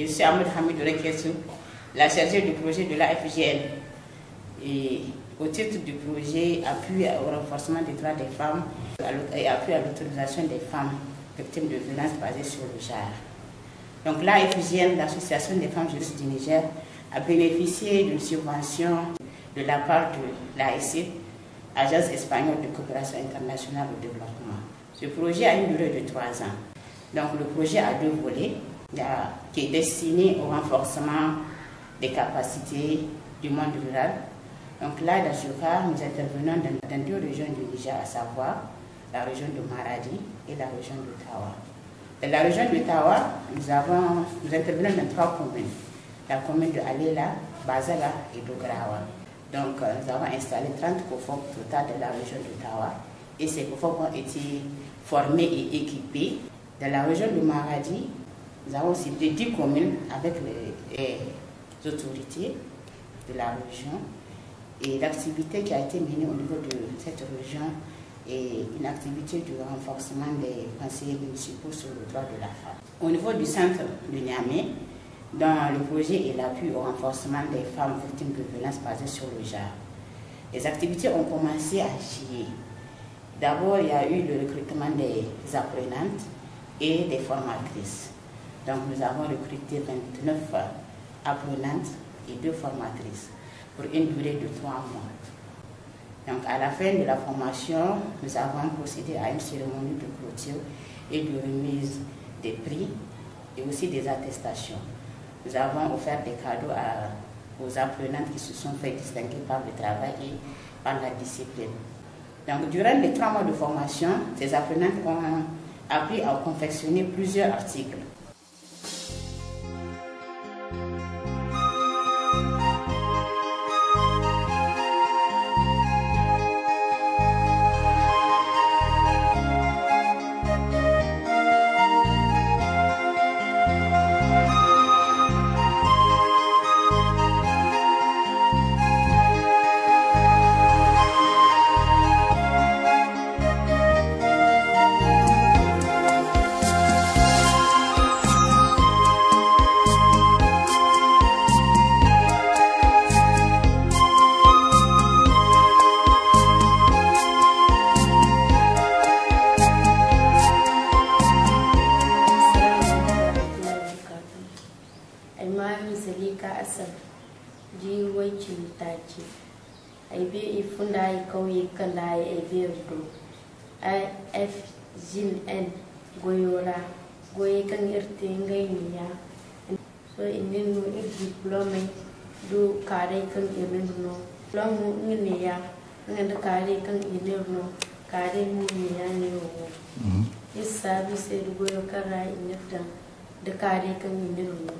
Je suis Ahmed Hamid Rekessou, la chargée du projet de la FGN. Et au titre du projet Appui au renforcement des droits des femmes et appui à l'autorisation des femmes victimes de violences basées sur le genre. Donc la FGN, l'Association des femmes juristes du Niger, a bénéficié d'une subvention de la part de l'AEC, Agence espagnole de coopération internationale au développement. Ce projet a une durée de trois ans. Donc le projet a deux volets, qui est destiné au renforcement des capacités du monde rural. Donc là, dans ce cas, nous intervenons dans, deux régions du Niger, à savoir la région de Maradi et la région de Tawa. Dans la région de Tawa, nous, avons, nous intervenons dans trois communes. La commune de Alela, Bazala et Dograwa. Donc, euh, nous avons installé 30 COFOC total de la région de Tawa. Et ces COFOC ont été formés et équipés. Dans la région de Maradi, nous avons ciblé 10 communes avec les, autorités de la région. Et l'activité qui a été menée au niveau de cette région est une activité de renforcement des conseillers municipaux sur le droit de la femme. Au niveau du centre de Niamey, dans le projet et l'appui au renforcement des femmes victimes de violences basées sur le genre. Les activités ont commencé à chier. D'abord, il y a eu le recrutement des apprenantes et des formatrices. Donc, nous avons recruté 29 apprenantes et deux formatrices pour une durée de trois mois. Donc, à la fin de la formation, nous avons procédé à une cérémonie de clôture et de remise des prix et aussi des attestations. Nous avons offert des cadeaux aux apprenantes qui se sont fait distinguer par le travail et par la discipline. Donc, durant les trois mois de formation, ces apprenantes ont appris à confectionner plusieurs articles. mami salika asad jiwanci ta ce aibe ifun da ya kauye kan da ya aibe do if jin n goyora. Goye kan irte ngainiya so inin no ir diploma do kare kan inin no. Lomu ngine ya ngada kare kan inin no. Kare mu ne ya ne wo. Mm-hmm. Isa bi se sai goyo kara inin dan ഇത് കാര്യമൊക്കെ മുന്നിലുള്ളൂ